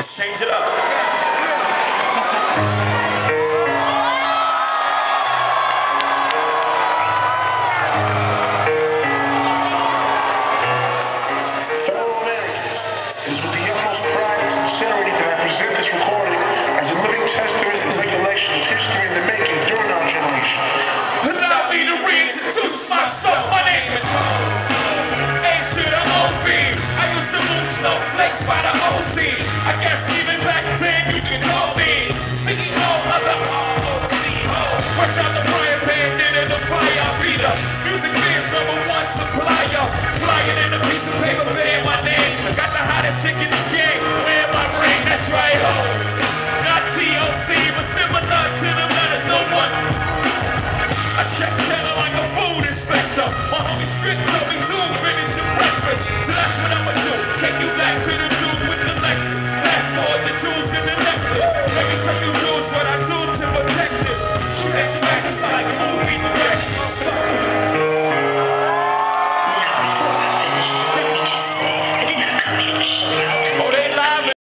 Let's change it up. Fellow Americans, it is with the utmost pride and sincerity that I present this recording as a living testament and recollection of history in the making during our generation. Allow me to reintroduce myself. My name is H to the OV. Snowflakes by the OC. I guess even back then you can call me CEO of the ROCO. Fresh out the frying pan, into the fire beater. Music biz number one supplier. Flying in a piece of paper, bearing my name. Got the hottest chick Take you back to the dude with the Lexus. Fast forward the jewels in the necklace. Me tell you jewels what I do